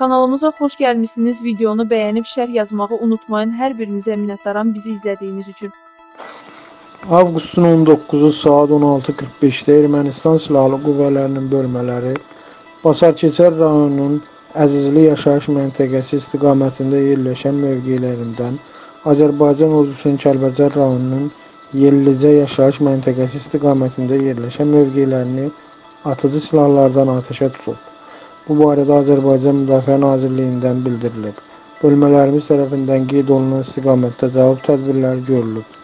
Kanalımıza xoş gəlmisiniz. Videonu bəyənib şərh yazmağı unutmayın. Hər birinizə minnətdaram bizi izlədiyiniz üçün. Avqustun 19-u saat 16:45-də Ermənistan Silahlı Qüvvələrinin bölmələri Basar Keçər rayonunun Əzizli yaşayış məntəqəsi istiqamətində yerləşən mövqelərindən Azərbaycan ordusunun Kəlbəcər rayonunun Yellicə yaşayış məntəqəsi istiqamətində yerləşən mövqelərini atıcı silahlardan atəşə tutub. Bu barədə Azərbaycan Müdafiə Nazirliyindən bildirilib. Bölmələrimiz tərəfindən qeyd olunan istiqamətdə cavab tədbirləri görülüb.